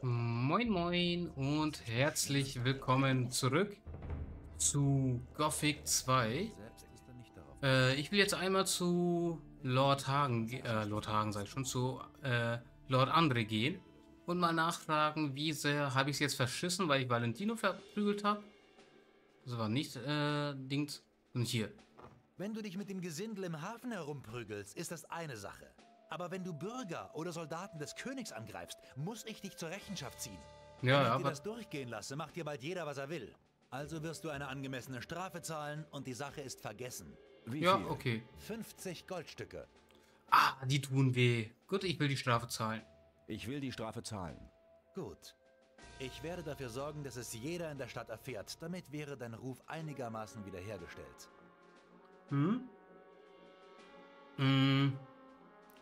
Moin Moin und herzlich willkommen zurück zu Gothic 2. Äh, ich will jetzt einmal zu Lord Hagen, äh, Lord Hagen sag ich schon, zu äh, Lord Andre gehen und mal nachfragen, wie sehr habe ich es jetzt verschissen, weil ich Valentino verprügelt habe. Das war nicht äh, Dings. Und hier. Wenn du dich mit dem Gesindel im Hafen herumprügelst, ist das eine Sache. Aber wenn du Bürger oder Soldaten des Königs angreifst, muss ich dich zur Rechenschaft ziehen. Ja, wenn ich dir das durchgehen lasse, macht dir bald jeder, was er will. Also wirst du eine angemessene Strafe zahlen und die Sache ist vergessen. Wie ja, viel? okay. 50 Goldstücke. Ah, die tun weh. Gut, ich will die Strafe zahlen. Ich will die Strafe zahlen. Gut. Ich werde dafür sorgen, dass es jeder in der Stadt erfährt. Damit wäre dein Ruf einigermaßen wiederhergestellt. Hm? Hm.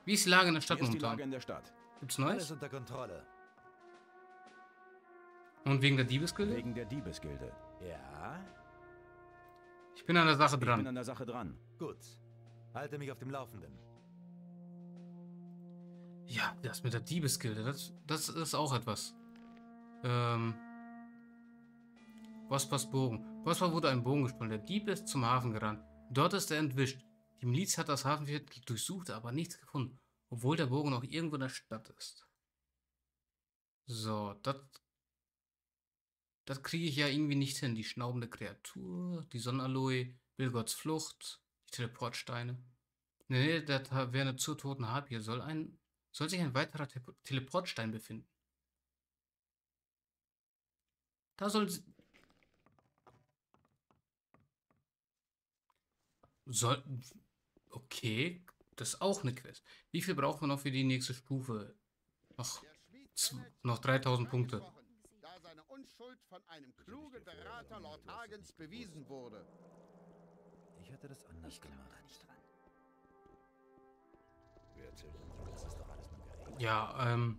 Wie ist die Lage in der Stadt Wie ist die Lage momentan? in der Stadt? Gibt's Alles Neues? unter Kontrolle. Und wegen der Diebesgilde? Wegen der Diebesgilde. Ja? Ich bin an der Sache Ich bin dran. an der Sache dran. Gut. Halte mich auf dem Laufenden. Ja, das mit der Diebesgilde, das, das ist auch etwas. Ähm. Bospers Bogen. Bosper wurde ein Bogen gesponnen. Der Dieb ist zum Hafen gerannt. Dort ist er entwischt. Die Miliz hat das Hafenviertel durchsucht, aber nichts gefunden. Obwohl der Bogen noch irgendwo in der Stadt ist. So, das. Das kriege ich ja irgendwie nicht hin. Die schnaubende Kreatur, die Sonnenaloe, Bilgots Flucht, die Teleportsteine. Nee, der Taverne zur toten Harpie soll ein soll sich ein weiterer Te Teleportstein befinden. Da soll soll okay, das ist auch eine Quest. Wie viel brauchen wir noch für die nächste Stufe? Noch noch 3000 Punkte. Da seine Unschuld von einem klugen Berater Lord Hagens bewiesen wurde. Ich hätte das anders gemacht. Das ist doch alles nur geredet. Ja, ähm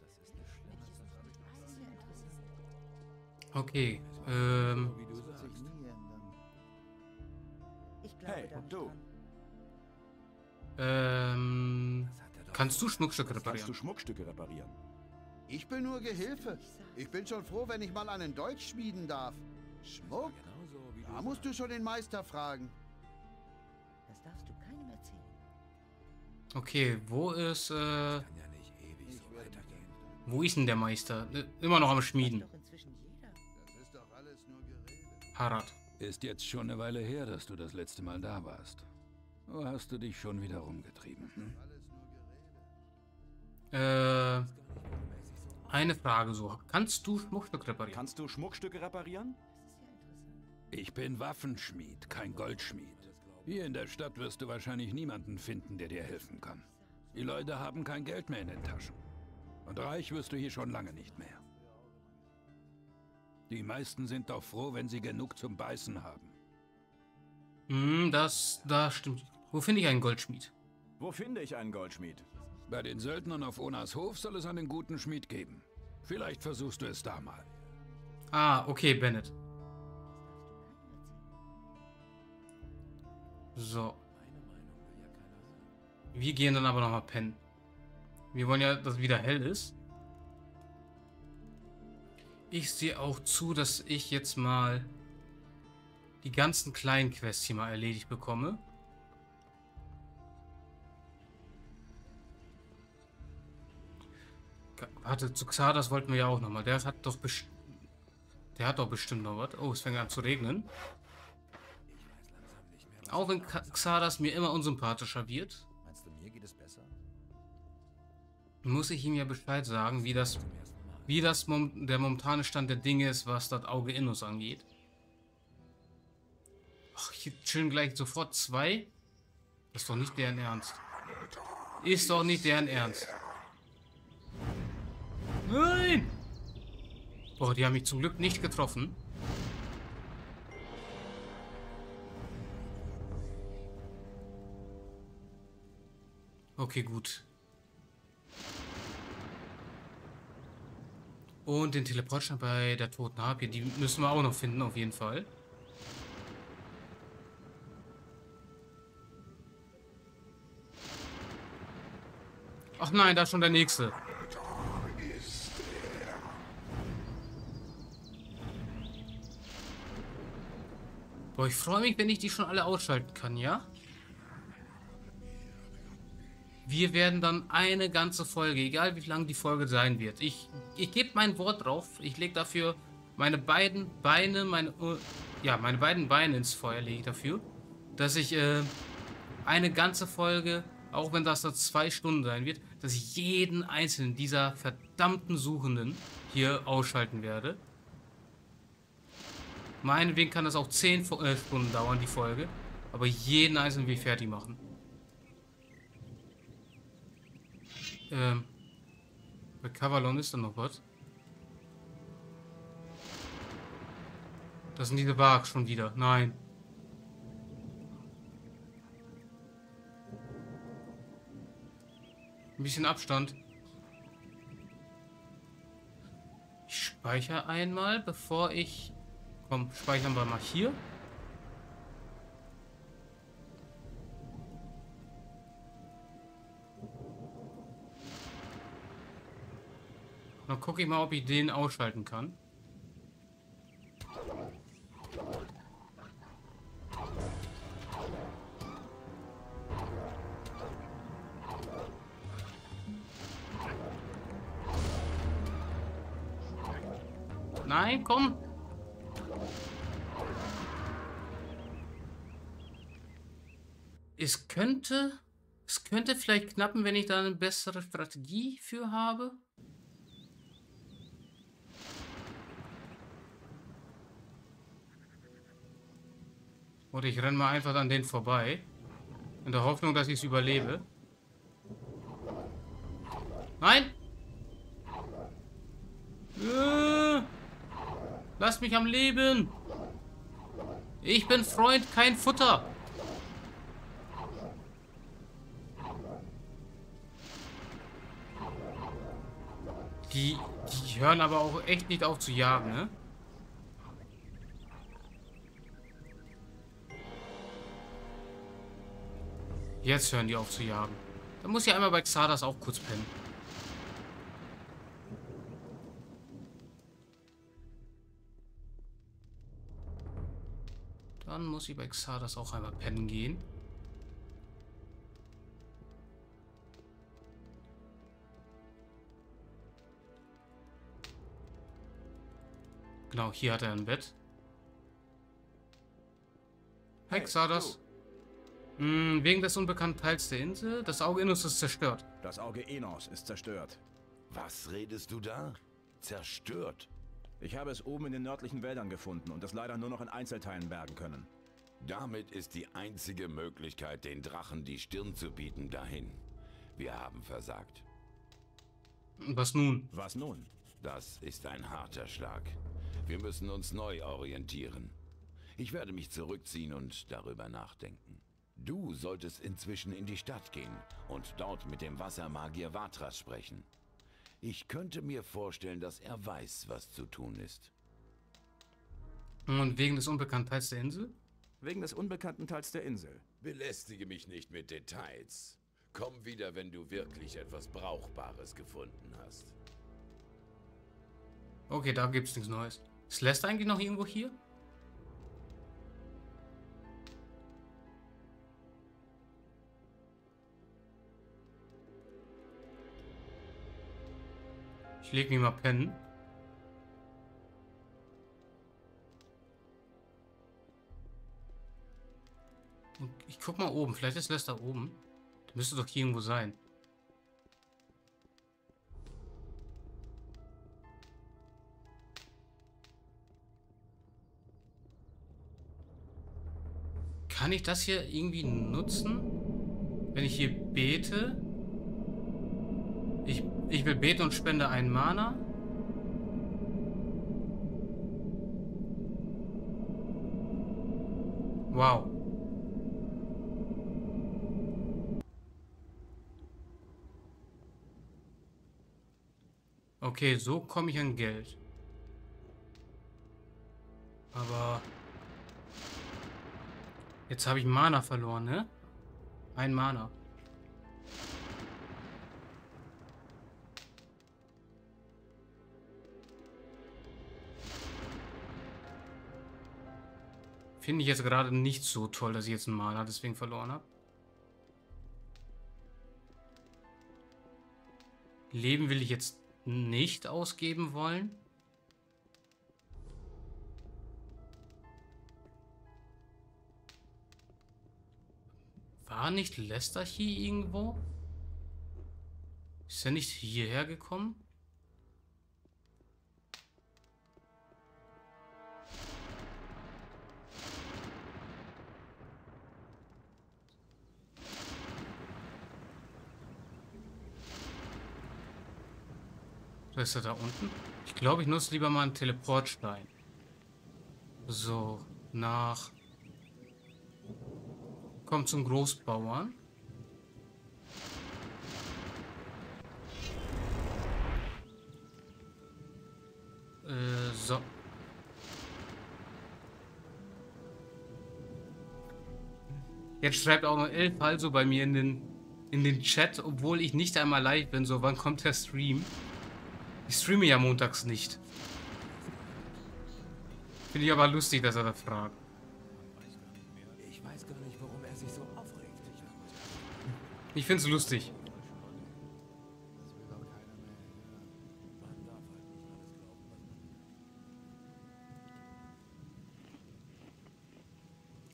Das ist eine schlimme Sache. okay, ähm Hey, du. ähm kannst du Schmuckstücke Kannst reparieren? du Schmuckstücke reparieren? Ich bin nur Gehilfe. Ich bin schon froh, wenn ich mal einen Dolch schmieden darf. Schmuck? Da musst du schon den Meister fragen. Das darfst du keinem erzählen. Okay, wo ist äh Kann ja nicht ewig so weitergehen. wo ist denn der Meister? Äh, Immer noch am Schmieden. Weiß doch inzwischen jeder. Das ist doch alles nur Gerede. Harald. Ist jetzt schon eine Weile her, dass du das letzte Mal da warst. Wo hast du dich schon wieder rumgetrieben? Hm? Äh eine Frage so. Kannst du Schmuckstück reparieren? Kannst du Schmuckstücke reparieren? Ich bin Waffenschmied, kein Goldschmied. Hier in der Stadt wirst du wahrscheinlich niemanden finden, der dir helfen kann. Die Leute haben kein Geld mehr in den Taschen. Und reich wirst du hier schon lange nicht mehr. Die meisten sind doch froh, wenn sie genug zum Beißen haben. Hm, das, das stimmt. Wo finde ich einen Goldschmied? Wo finde ich einen Goldschmied? Bei den Söldnern auf Onas Hof soll es einen guten Schmied geben. Vielleicht versuchst du es da mal. Ah, okay, Bennett. So. Wir gehen dann aber nochmal pennen. Wir wollen ja, dass wieder hell ist. Ich sehe auch zu, dass ich jetzt mal die ganzen kleinen Quests hier mal erledigt bekomme. Warte, zu Xardas wollten wir ja auch nochmal. Der hat doch bestimmt. Der hat doch bestimmt noch was. Oh, es fängt an zu regnen. Auch wenn Xardas mir immer unsympathischer wird, Meinst du, mir geht es besser? muss ich ihm ja Bescheid sagen, wie das, wie das mom der momentane Stand der Dinge ist, was das Auge Innos angeht. Ach, hier chillen gleich sofort zwei. Das ist doch nicht deren Ernst. Ist doch nicht deren Ernst. Nein! Boah, die haben mich zum Glück nicht getroffen. Okay, gut. Und den Teleportstein bei der toten Harpie. Die müssen wir auch noch finden, auf jeden Fall. Ach nein, da ist schon der nächste. Boah, ich freue mich, wenn ich die schon alle ausschalten kann, ja? ja? Wir werden dann eine ganze Folge, egal wie lang die Folge sein wird. Ich, ich gebe mein Wort drauf. Ich lege dafür meine beiden Beine, meine, uh, ja, meine beiden Beine ins Feuer lege ich dafür, dass ich äh, eine ganze Folge, auch wenn das da zwei Stunden sein wird, dass ich jeden einzelnen dieser verdammten Suchenden hier ausschalten werde. Meinetwegen kann das auch 10 äh, Stunden dauern, die Folge. Aber jeden einzelnen will ich fertig machen. Ähm. Bei Cavalon ist da noch was. Das sind diese Barks schon wieder. Nein. Ein bisschen Abstand. Ich speichere einmal, bevor ich... Komm, speichern wir mal hier. Dann gucke ich mal, ob ich den ausschalten kann. Nein, komm. Es könnte... Es könnte vielleicht knappen, wenn ich da eine bessere Strategie für habe. Oder ich renne mal einfach an den vorbei. In der Hoffnung, dass ich es überlebe. Nein! Äh, lasst mich am Leben! Ich bin Freund, kein Futter! Die, die hören aber auch echt nicht auf zu jagen, ne? Jetzt hören die auf zu jagen. Da muss ich einmal bei Xardas auch kurz pennen. Dann muss ich bei Xardas auch einmal pennen gehen. Genau, hier hat er ein Bett. Hey, Xardas. Hm, wegen des unbekannten Teils der Insel. Das Auge Enos ist zerstört. Das Auge Enos ist zerstört. Was redest du da? Zerstört? Ich habe es oben in den nördlichen Wäldern gefunden und es leider nur noch in Einzelteilen bergen können. Damit ist die einzige Möglichkeit, den Drachen die Stirn zu bieten, dahin. Wir haben versagt. Was nun? Was nun? Das ist ein harter Schlag. Wir müssen uns neu orientieren. Ich werde mich zurückziehen und darüber nachdenken. Du solltest inzwischen in die Stadt gehen und dort mit dem Wassermagier Vatras sprechen. Ich könnte mir vorstellen, dass er weiß, was zu tun ist. Und wegen des unbekannten Teils der Insel? Wegen des unbekannten Teils der Insel. Belästige mich nicht mit Details. Komm wieder, wenn du wirklich etwas Brauchbares gefunden hast. Okay, da gibt's nichts Neues. Ist Lester eigentlich noch irgendwo hier? Ich leg mich mal pennen. Ich guck mal oben. Vielleicht ist Lester oben. Der müsste doch hier irgendwo sein. Kann ich das hier irgendwie nutzen? Wenn ich hier bete? Ich, ich will beten und spende einen Mana. Wow. Okay, so komme ich an Geld. Aber... Jetzt habe ich Mana verloren, ne? Ein Mana. Finde ich jetzt gerade nicht so toll, dass ich jetzt einen Maler deswegen verloren habe. Leben will ich jetzt nicht ausgeben wollen. War nicht Lester hier irgendwo? Ist er nicht hierher gekommen? So ist er da unten. Ich glaube, ich nutze lieber mal einen Teleportstein. So, nach... Kommt zum Großbauern. Äh, so. Jetzt schreibt auch noch Elf also bei mir in den, in den Chat, obwohl ich nicht einmal live bin. So, wann kommt der Stream? Ich streame ja montags nicht. Finde ich aber lustig, dass er das fragt. Ich weiß gar nicht, warum er sich so aufregt. Ich finde es lustig.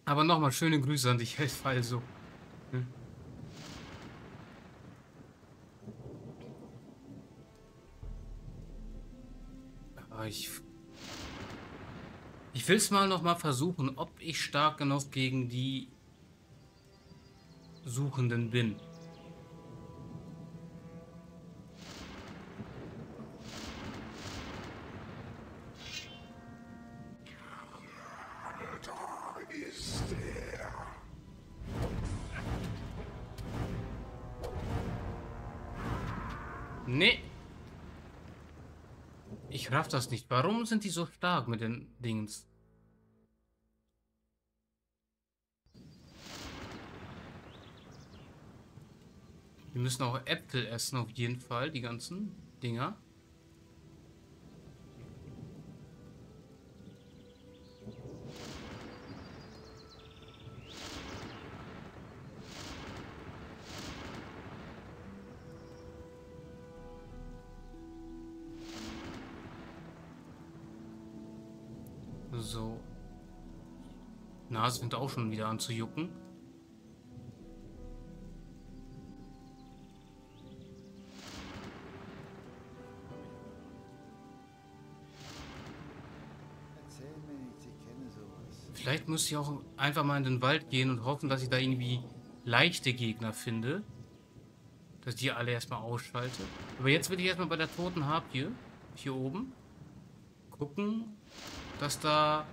Aber nochmal schöne Grüße an dich, Helf also. Ich... Ich will es mal noch mal versuchen, ob ich stark genug gegen die Suchenden bin. Nee. Ich raff das nicht. Warum sind die so stark mit den Dings? Wir müssen auch Äpfel essen, auf jeden Fall, die ganzen Dinger. Nase fängt auch schon wieder an zu jucken. Vielleicht muss ich auch einfach mal in den Wald gehen und hoffen, dass ich da irgendwie leichte Gegner finde. Dass ich die alle erstmal ausschalte. Aber jetzt will ich erstmal bei der toten Harpie, hier oben, gucken, dass da...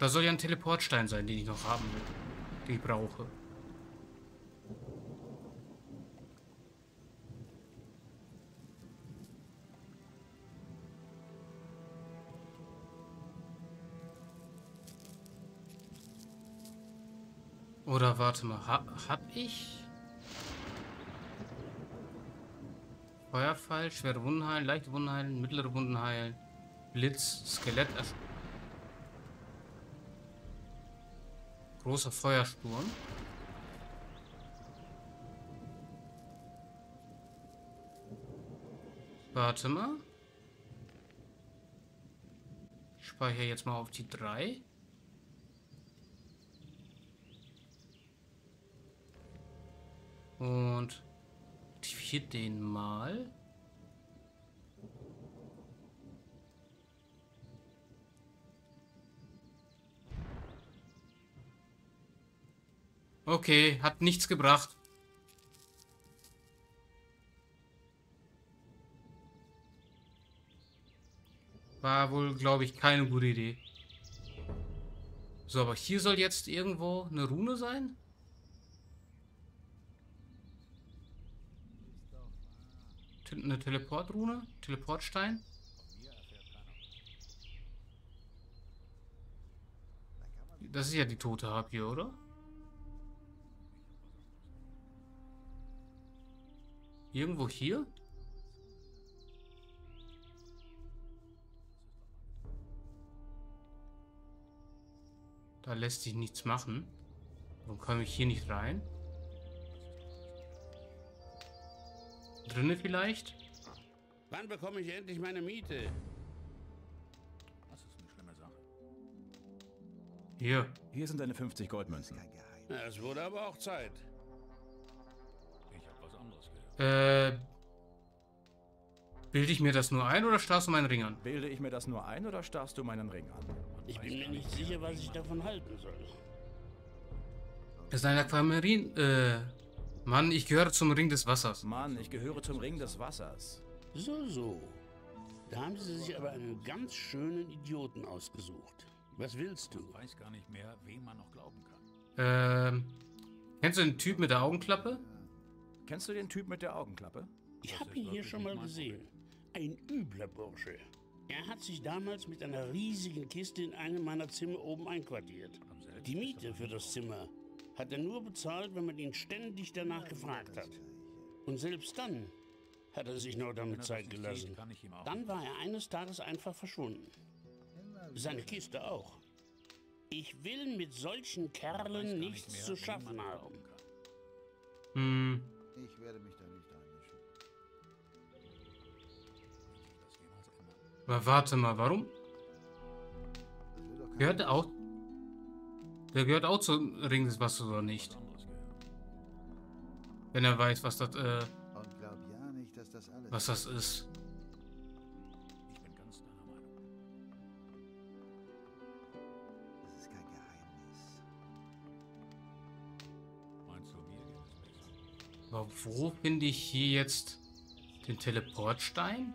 Da soll ja ein Teleportstein sein, den ich noch haben will. Den ich brauche. Oder warte mal, ha, hab ich? Feuerpfeil, schwere Wunden heilen, leichte Wunden heilen, mittlere Wunden heilen, Blitz, Skelett, großer Feuersturm. Warte mal. Ich speichere jetzt mal auf die 3. Und aktiviert den mal. Okay, hat nichts gebracht. War wohl, glaube ich, keine gute Idee. So, aber hier soll jetzt irgendwo eine Rune sein? Eine Teleportrune? Teleportstein? Das ist ja die tote Harpie, oder? Irgendwo hier? Da lässt sich nichts machen. Warum komme ich hier nicht rein? Drinne vielleicht? Wann bekomme ich endlich meine Miete? Das ist eine schlimme Sache. Hier. Hier sind deine 50 Goldmünzen. Es wurde aber auch Zeit. Äh. Bilde ich mir das nur ein oder starrst du meinen Ring an? Bilde ich mir das nur ein oder starrst du meinen Ring an? Ich bin mir nicht sicher, was ich davon halten soll. Es ist ein Aquamarin. Äh. Mann, ich gehöre zum Ring des Wassers. Mann, ich gehöre zum Ring des Wassers. So, so. Da haben sie sich aber einen ganz schönen Idioten ausgesucht. Was willst du? weiß gar nicht mehr, wem man noch glauben kann. Ähm. Kennst du den Typ mit der Augenklappe? Kennst du den Typ mit der Augenklappe? Ich habe ihn hier schon mal gesehen. Ein übler Bursche. Er hat sich damals mit einer riesigen Kiste in einem meiner Zimmer oben einquartiert. Die Miete für das Zimmer hat er nur bezahlt, wenn man ihn ständig danach gefragt hat. Und selbst dann hat er sich noch damit Zeit gelassen. Dann war er eines Tages einfach verschwunden. Seine Kiste auch. Ich will mit solchen Kerlen nichts zu schaffen haben. Hm. Ich werde mich da nicht einmischen. Aber warte mal, warum? Gehört der auch. Der gehört auch zum Ring des Wassers oder nicht? Wenn er weiß, was das, äh, Und glaub ja nicht, dass das alles was das ist. Aber wo finde ich hier jetzt den Teleportstein?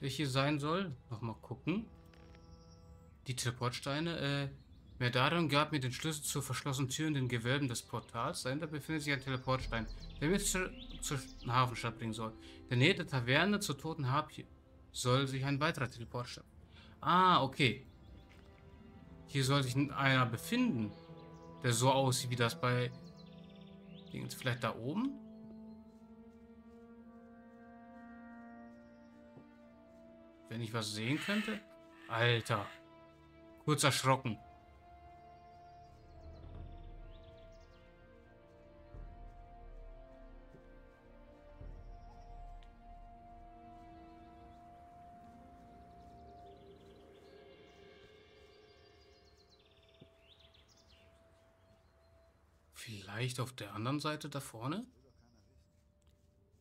Der hier sein soll? Nochmal gucken. Die Teleportsteine, äh, Merdaron gab mir den Schlüssel zur verschlossenen Tür in den Gewölben des Portals. Dahinter befindet sich ein Teleportstein, der mich zur, zur Hafenstadt bringen soll. In der Nähe der Taverne zur Toten Harpie soll sich ein weiterer Teleportstein. Ah, okay. Hier soll sich einer befinden, der so aussieht wie das bei Dingens. Vielleicht da oben? Wenn ich was sehen könnte? Alter. Kurz erschrocken. Vielleicht auf der anderen Seite da vorne?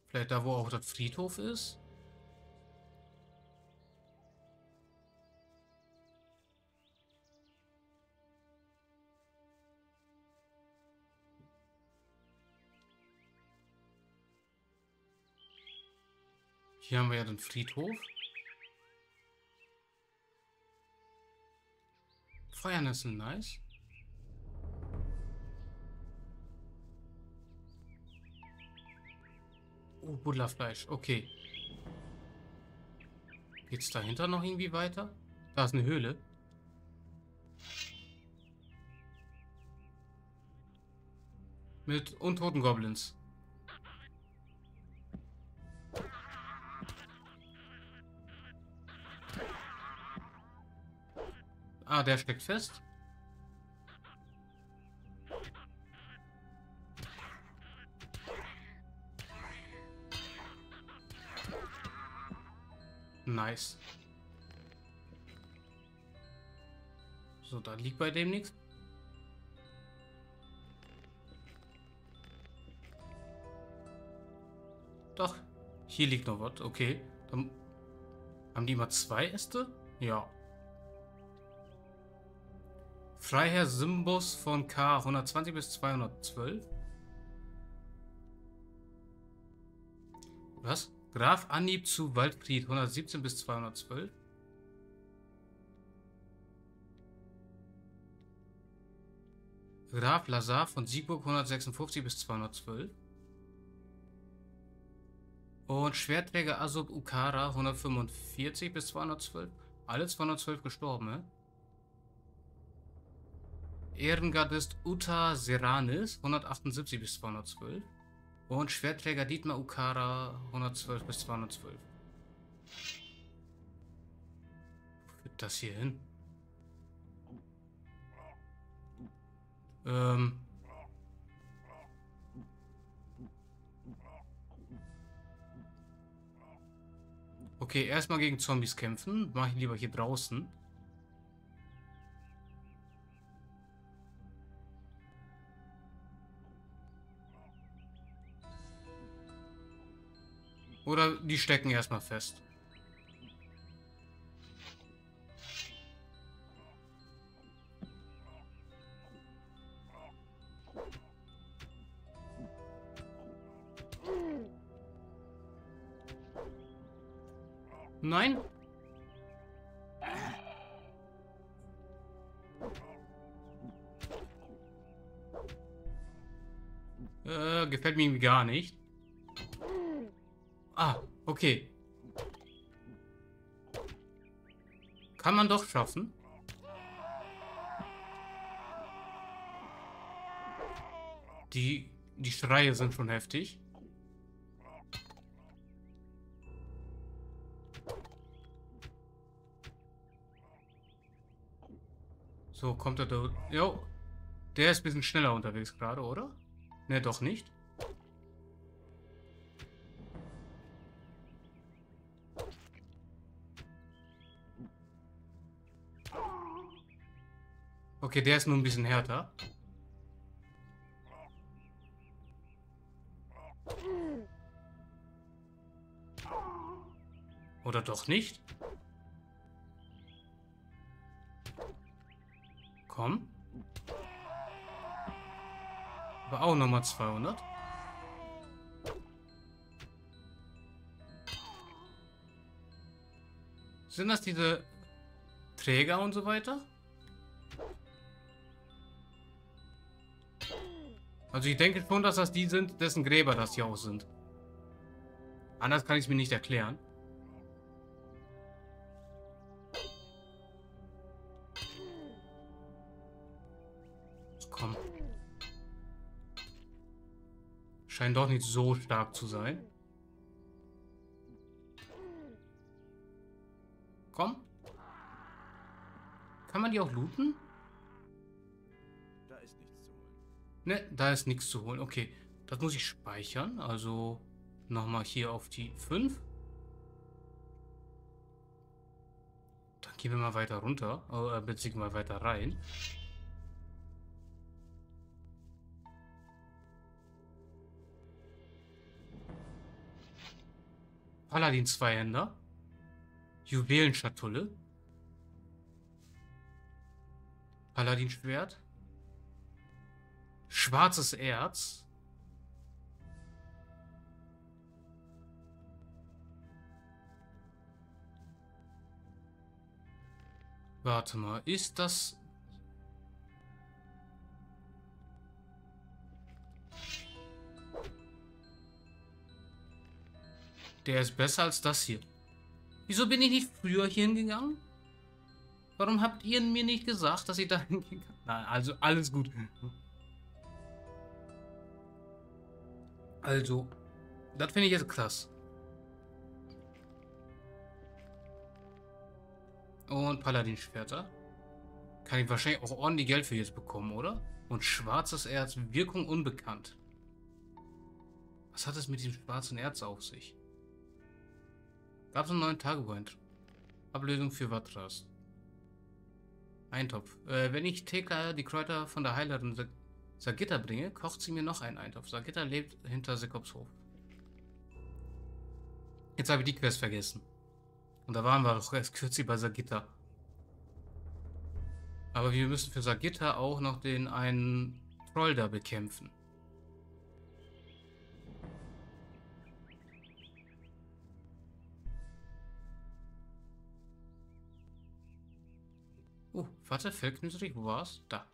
Vielleicht da, wo auch das Friedhof ist? Hier haben wir ja den Friedhof. Feuernüsse, nice. Oh, Buddlerfleisch, okay. Geht's dahinter noch irgendwie weiter? Da ist eine Höhle. Mit untoten Goblins. Ah, der steckt fest. Nice. So, da liegt bei dem nichts. Doch, hier liegt noch was. Okay. Dann haben die mal zwei Äste? Ja. Freiherr Simbus von K 120 bis 212. Was? Graf Anhieb zu Waldfried 117 bis 212. Graf Lazar von Siegburg 156 bis 212. Und Schwerträger Asub Ukara 145 bis 212. Alle 212 gestorben, ne? Ehrengardist Uta Seranis 178 bis 212. Und Schwerträger Dietmar Ukara 112 bis 212. Wo führt das hier hin? Ähm. Okay, erstmal gegen Zombies kämpfen. Mache ich lieber hier draußen. Oder die stecken erstmal fest. Nein? Äh, gefällt mir gar nicht. Ah, okay. Kann man doch schaffen. Die, die Schreie sind schon heftig. So, kommt er da... Jo. Der ist ein bisschen schneller unterwegs gerade, oder? Ne, doch nicht. Okay, der ist nur ein bisschen härter. Oder doch nicht? Komm. Aber auch nochmal 200. Sind das diese Träger und so weiter? Also ich denke schon, dass das die sind, dessen Gräber das hier auch sind. Anders kann ich es mir nicht erklären. Komm. Scheint doch nicht so stark zu sein. Komm. Kann man die auch looten? Ne, da ist nichts zu holen. Okay, das muss ich speichern. Also nochmal hier auf die 5. Dann gehen wir mal weiter runter, äh, beziehungsweise weiter rein. Paladin Zweihänder. Juwelenschatulle. Paladin Schwert. Schwarzes Erz. Warte mal, ist das... Der ist besser als das hier. Wieso bin ich nicht früher hier hingegangen? Warum habt ihr mir nicht gesagt, dass ich da hingehen kann? Nein, also alles gut. Also, das finde ich jetzt krass. Und Paladin-Schwerter. Kann ich wahrscheinlich auch ordentlich Geld für jetzt bekommen, oder? Und schwarzes Erz, Wirkung unbekannt. Was hat es mit dem schwarzen Erz auf sich? Gab es einen neuen Tagebuch? Ablösung für Watras. Eintopf. Äh, wenn ich Theka die Kräuter von der Heilerin Sagitta bringe, kocht sie mir noch einen Eintopf. Sagitta lebt hinter Sekops Hof. Jetzt habe ich die Quest vergessen. Und da waren wir doch erst kürzlich bei Sagitta. Aber wir müssen für Sagitta auch noch den einen Troll da bekämpfen. Oh, warte, Fellknüssig, wo war's? Da.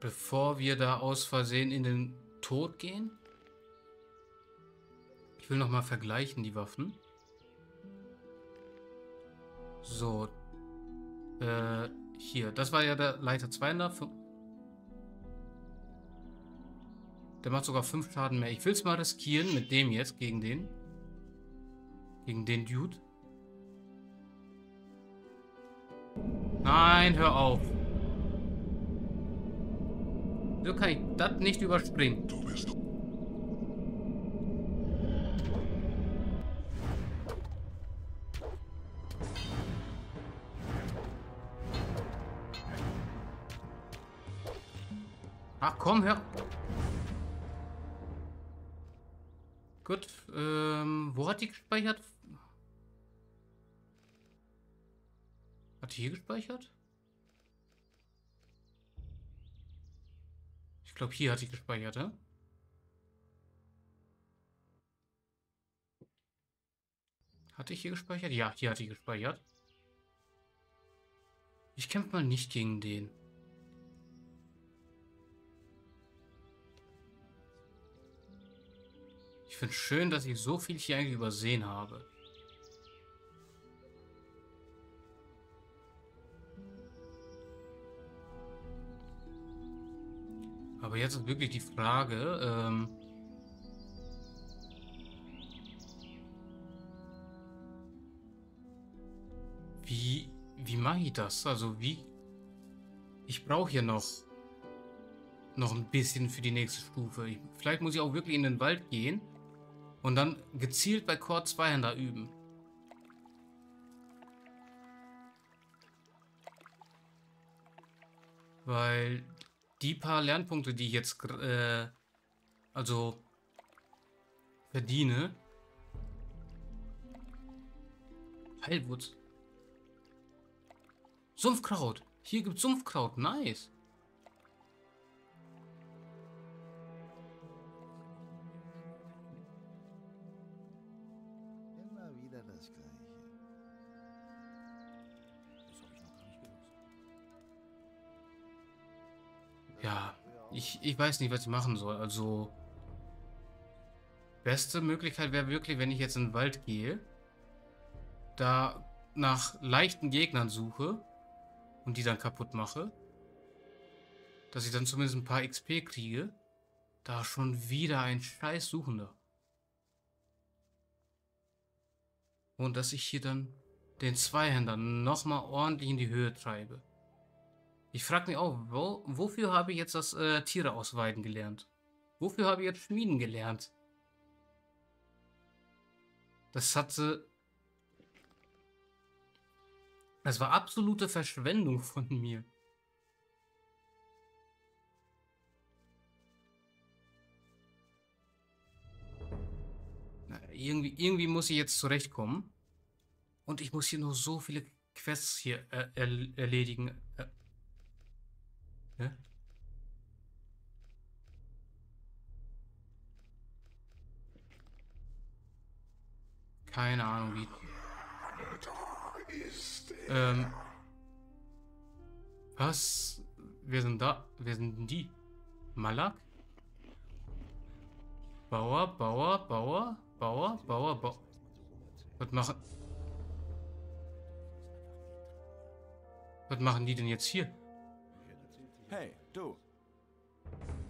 Bevor wir da aus Versehen in den Tod gehen? Ich will nochmal vergleichen, die Waffen. So. Äh, hier. Das war ja der Leiter 200. Der macht sogar 5 Schaden mehr. Ich will es mal riskieren mit dem jetzt gegen den. Gegen den Dude. Nein, hör auf. So kann ich das nicht überspringen. Du bist Ach komm, hör. Gut, ähm, wo hat die gespeichert? Hat die hier gespeichert? Glaube, hier hat die gespeichert, ja? Hatte ich hier gespeichert? Ja, hier hat die gespeichert. Ich kämpfe mal nicht gegen den. Ich finde schön, dass ich so viel hier eigentlich übersehen habe. Aber jetzt ist wirklich die Frage, ähm, wie, wie mache ich das? Also wie, ich brauche hier noch, noch ein bisschen für die nächste Stufe. Ich, vielleicht muss ich auch wirklich in den Wald gehen und dann gezielt bei Chord Zweihänder üben. Weil die paar Lernpunkte, die ich jetzt äh, also verdiene. Heilwurz. Sumpfkraut. Hier gibt Sumpfkraut. Nice. Ich, weiß nicht, was ich machen soll. Also, beste Möglichkeit wäre wirklich, wenn ich jetzt in den Wald gehe, da nach leichten Gegnern suche und die dann kaputt mache, dass ich dann zumindest ein paar XP kriege. Da schon wieder ein scheiß Suchender. Und dass ich hier dann den Zweihänder nochmal ordentlich in die Höhe treibe. Ich frage mich auch, wo, wofür habe ich jetzt das äh, Tiere ausweiden gelernt? Wofür habe ich jetzt Schmieden gelernt? Das hatte... Das war absolute Verschwendung von mir. Na, irgendwie, irgendwie muss ich jetzt zurechtkommen. Und ich muss hier noch so viele Quests hier äh, er erledigen. Äh, ja? Keine Ahnung wie. Ähm. Was? Wir sind da. Wer sind denn die? Malak? Bauer, Bauer, Bauer, Bauer, Bauer, Bauer. Was machen. Was machen die denn jetzt hier? Hey, du.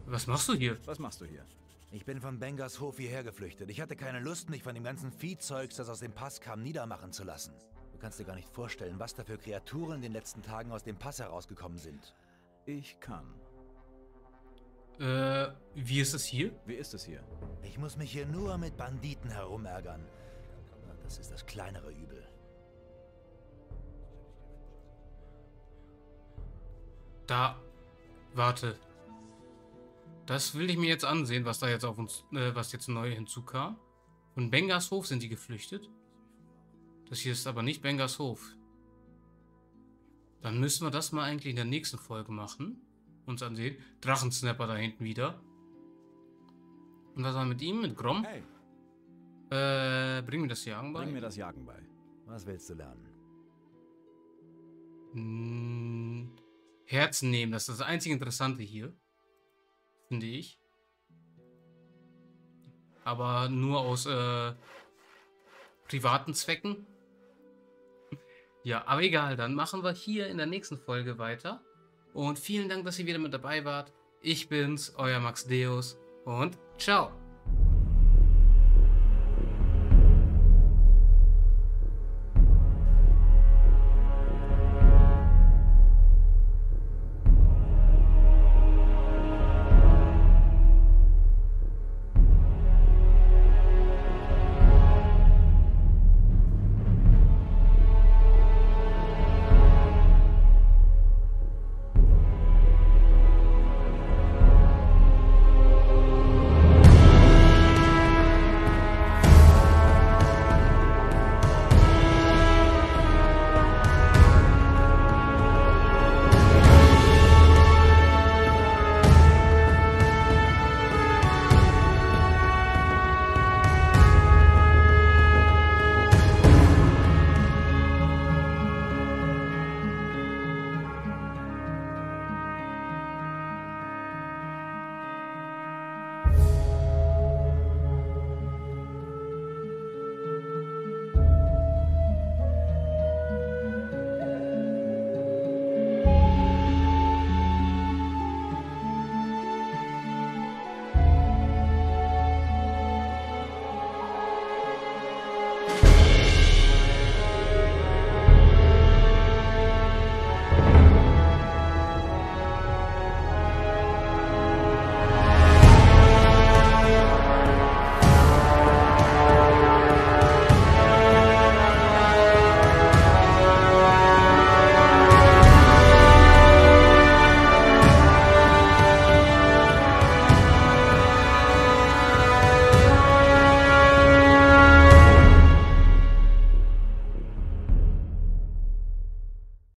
Was machst du hier? Was machst du hier? Ich bin von Bengers Hof hierher geflüchtet. Ich hatte keine Lust, mich von dem ganzen Viehzeugs, das aus dem Pass kam, niedermachen zu lassen. Du kannst dir gar nicht vorstellen, was da für Kreaturen in den letzten Tagen aus dem Pass herausgekommen sind. Ich kann. Äh, wie ist es hier? Wie ist es hier? Ich muss mich hier nur mit Banditen herumärgern. Das ist das kleinere Übel. Da. Warte. Das will ich mir jetzt ansehen, was da jetzt auf uns, äh, was jetzt neu hinzukam. Von Bengers Hof sind die geflüchtet. Das hier ist aber nicht Bengers Hof. Dann müssen wir das mal eigentlich in der nächsten Folge machen. Uns ansehen. Drachensnapper da hinten wieder. Und was war mit ihm? Mit Grom? Hey, Äh, bring mir das Jagen bei. bring mir das Jagen bei. Was willst du lernen? Hm, Herzen nehmen, das ist das einzige Interessante hier. Finde ich. Aber nur aus äh, privaten Zwecken. Ja, aber egal, dann machen wir hier in der nächsten Folge weiter. Und vielen Dank, dass ihr wieder mit dabei wart. Ich bin's, euer Max Deus und ciao.